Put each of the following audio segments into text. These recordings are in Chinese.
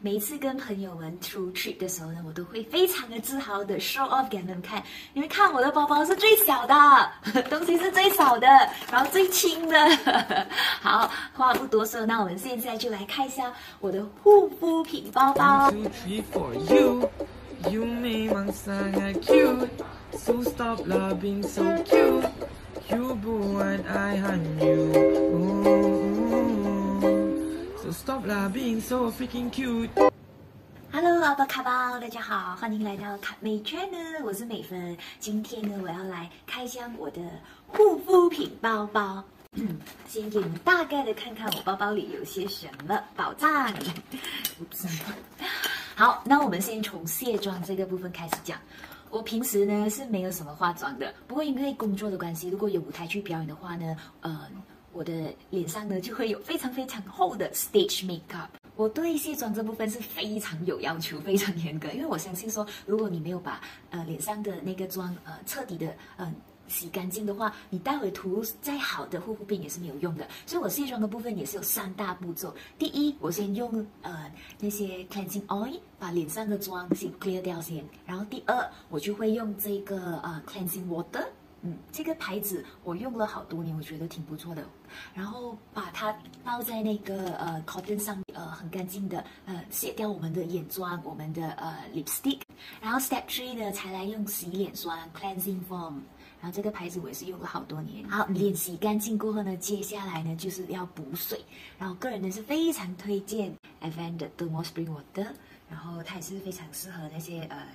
每次跟朋友们出 trip 的时候呢，我都会非常的自豪的 show off 给他们看。你们看，我的包包是最小的，东西是最少的，然后最轻的。好，话不多说，那我们现在就来看一下我的护肤品包包。Stop being so freaking cute. Hello，阿巴卡包，大家好，欢迎来到卡美 channel，我是美芬。今天呢，我要来开箱我的护肤品包包。先给你们大概的看看我包包里有些什么宝藏。好，那我们先从卸妆这个部分开始讲。我平时呢是没有什么化妆的，不过因为工作的关系，如果有舞台去表演的话呢，呃。我的脸上呢就会有非常非常厚的 stage makeup。我对卸妆这部分是非常有要求，非常严格，因为我相信说，如果你没有把呃脸上的那个妆呃彻底的嗯洗干净的话，你待会涂再好的护肤品也是没有用的。所以我卸妆的部分也是有三大步骤。第一，我先用呃那些 cleansing oil 把脸上的妆先 clear 掉先，然后第二，我就会用这个呃 cleansing water。嗯，这个牌子我用了好多年，我觉得挺不错的。然后把它包在那个呃 cotton 上，呃，很干净的，呃，卸掉我们的眼妆，我们的呃 lipstick。然后 step three 呢，才来用洗脸霜 cleansing foam。然后这个牌子我也是用了好多年。好，脸洗干净过后呢，接下来呢就是要补水。然后个人呢是非常推荐 Avon 的 Dermo Spring Water。然后它也是非常适合那些呃。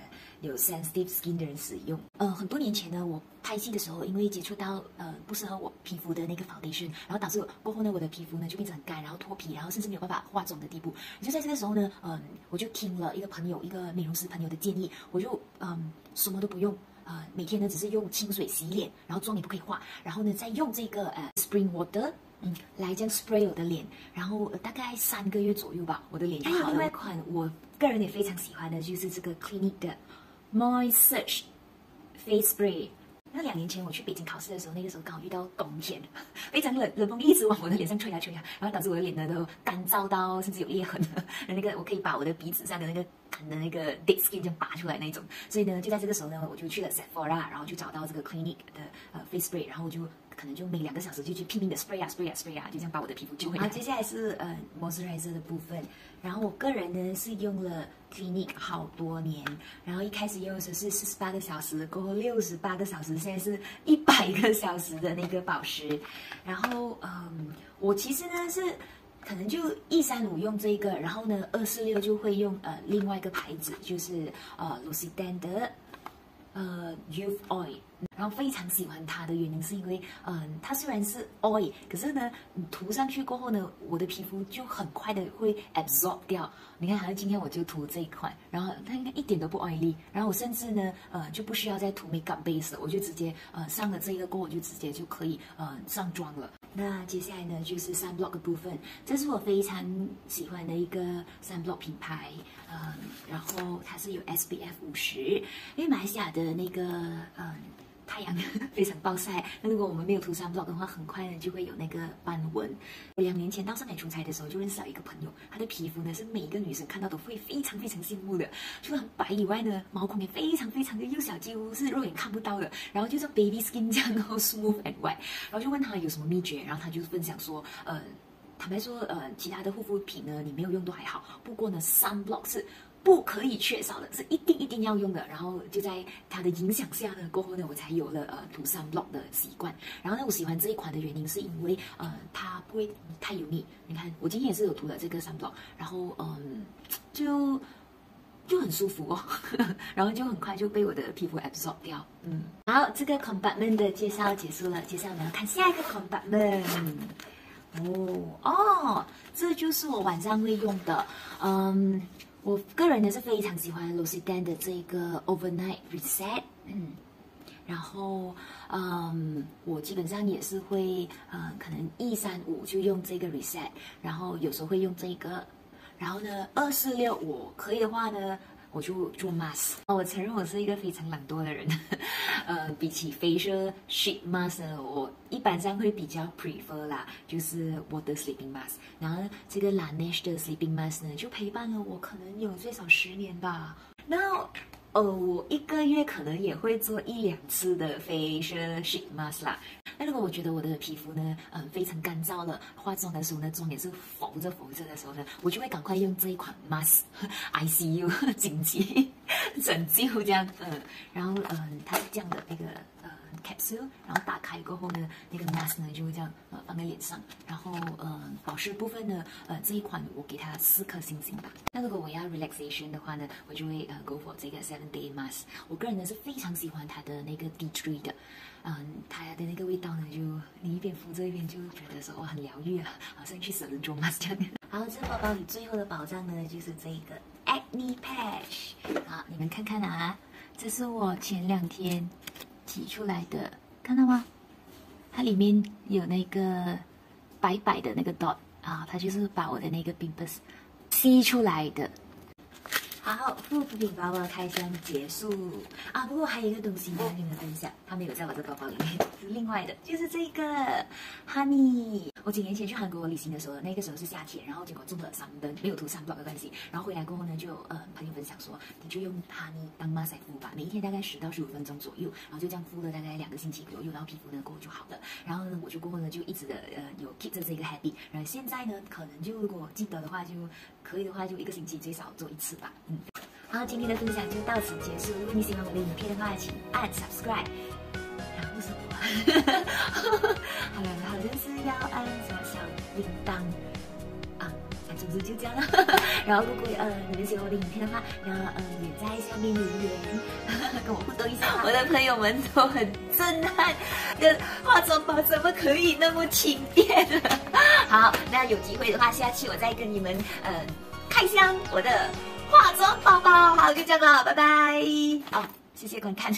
有 sensitive skin 的人使用。呃，很多年前呢，我拍戏的时候，因为接触到呃不适合我皮肤的那个 foundation，然后导致过后呢，我的皮肤呢就变成很干，然后脱皮，然后甚至没有办法化妆的地步。就在这个时候呢，嗯，我就听了一个朋友，一个美容师朋友的建议，我就嗯什么都不用，呃，每天呢只是用清水洗脸，然后妆也不可以化，然后呢再用这个呃 spring water，嗯，来这样 spray 我的脸，然后大概三个月左右吧，我的脸就好了。另外一款我个人也非常喜欢的就是这个 Clinique 的。Moisture Face Spray。那两年前我去北京考试的时候，那个时候刚好遇到冬天，非常冷，冷风一直往我的脸上吹啊吹啊，然后导致我的脸呢都干燥到甚至有裂痕。那个我可以把我的鼻子上的那个干的那个 dead skin 就拔出来那种。所以呢，就在这个时候呢，我就去了 Sephora，然后就找到这个 Clinique 的呃 Face Spray，然后我就可能就每两个小时就去拼命的 spray 啊 spray 啊 spray 啊，就这样把我的皮肤救回来。好，接下来是呃 moisturizer 的部分。然后我个人呢是用了 Clinique 好多年，然后一开始用的时候是四十八个小时，过后六十八个小时，现在是一百个小时的那个保湿。然后嗯，我其实呢是可能就一三五用这个，然后呢二四六就会用呃另外一个牌子，就是呃 Luciden 的呃 Youth Oil。然后非常喜欢它的原因是因为，嗯，它虽然是 oil，可是呢，你涂上去过后呢，我的皮肤就很快的会 absorb 掉。你看，好像今天我就涂这一款，然后它应该一点都不 oily。然后我甚至呢，呃，就不需要再涂 makeup base，我就直接呃上了这个过后，我就直接就可以呃上妆了。那接下来呢，就是 sunblock 的部分，这是我非常喜欢的一个 sunblock 品牌，嗯，然后它是有 SPF 五十，因为马来西亚的那个嗯。太阳 非常暴晒，那如果我们没有涂 sunblock 的话，很快呢就会有那个斑纹。我两年前到上海出差的时候，就认识到一个朋友，他的皮肤呢是每一个女生看到都会非常非常羡慕的，除了很白以外呢，毛孔也非常非常的幼小，几乎是肉眼看不到的。然后就像 baby skin 这样，然后 smooth and white。然后就问他有什么秘诀，然后他就分享说，呃，坦白说，呃，其他的护肤品呢，你没有用都还好，不过呢，sunblock 是。不可以缺少的，是一定一定要用的。然后就在它的影响下呢，过后呢，我才有了呃涂 sunblock 的习惯。然后呢，我喜欢这一款的原因是因为呃它不会太油腻。你看，我今天也是有涂了这个 sunblock，然后嗯就就很舒服哦，然后就很快就被我的皮肤 absorb 掉。嗯，好，这个 compartment 的介绍结束了，接下来我们要看下一个 compartment。哦哦，这就是我晚上会用的，嗯。我个人呢是非常喜欢 Lucy Dan 的这个 Overnight Reset，嗯，然后嗯，我基本上也是会嗯，可能一三五就用这个 Reset，然后有时候会用这个，然后呢二四六我可以的话呢，我就做 mask。我承认我是一个非常懒惰的人，呃，比起 facial sheet mask 呢，我一般上会比较 prefer 啦，就是 water sleeping mask。然后这个 Laneige 的 sleeping mask 呢，就陪伴了我可能有最少十年吧。那呃，我一个月可能也会做一两次的 facial sheet mask 啦。那如果我觉得我的皮肤呢，嗯，非常干燥了，化妆的时候呢，妆也是浮着浮着的时候呢，我就会赶快用这一款 mask，ICU 紧急拯救这样，嗯，然后嗯，它是这样的那个。capsule，然后打开过后呢，那个 mask 呢就会这样呃放在脸上，然后呃保湿部分呢，呃这一款我给它四颗星星吧。那如果我要 relaxation 的话呢，我就会呃 go for 这个 seven day mask。我个人呢是非常喜欢它的那个 tea tree 的，嗯，它的那个味道呢，就你一边敷着一边就觉得说哇很疗愈啊，好像去舍人做 mask 这样。好，这个包包里最后的宝藏呢就是这个 acne patch。好，你们看看啊，这是我前两天。挤出来的，看到吗？它里面有那个白白的那个 dot 啊，它就是把我的那个 pimples 吸出来的。好，护肤品包包开箱结束啊！不过还有一个东西要跟你们分享，它没有在我的包包里面，是另外的，就是这个 honey。我几年前去韩国旅行的时候，那个时候是夏天，然后结果中了三灯，没有涂三宝的关系。然后回来过后呢，就呃朋友分享说，你就用 honey 当 mask 敷吧，每一天大概十到十五分钟左右，然后就这样敷了大概两个星期左右，然后皮肤呢过后就好了。然后呢，我就过后呢就一直的呃有 keep 着这个 habit，然后现在呢可能就如果记得的话，就可以的话就一个星期最少做一次吧。嗯，好，今天的分享就到此结束。如果你喜欢我的影片的话，请按 subscribe。然后什么？就这样了。然后如果呃你们喜欢我的影片的话，然后呃也在下面留言 跟我互动一下。我的朋友们都很震撼，这化妆包怎么可以那么轻便？好，那有机会的话，下期我再跟你们呃开箱我的化妆包包。好，就这样了，拜拜。好，谢谢观看。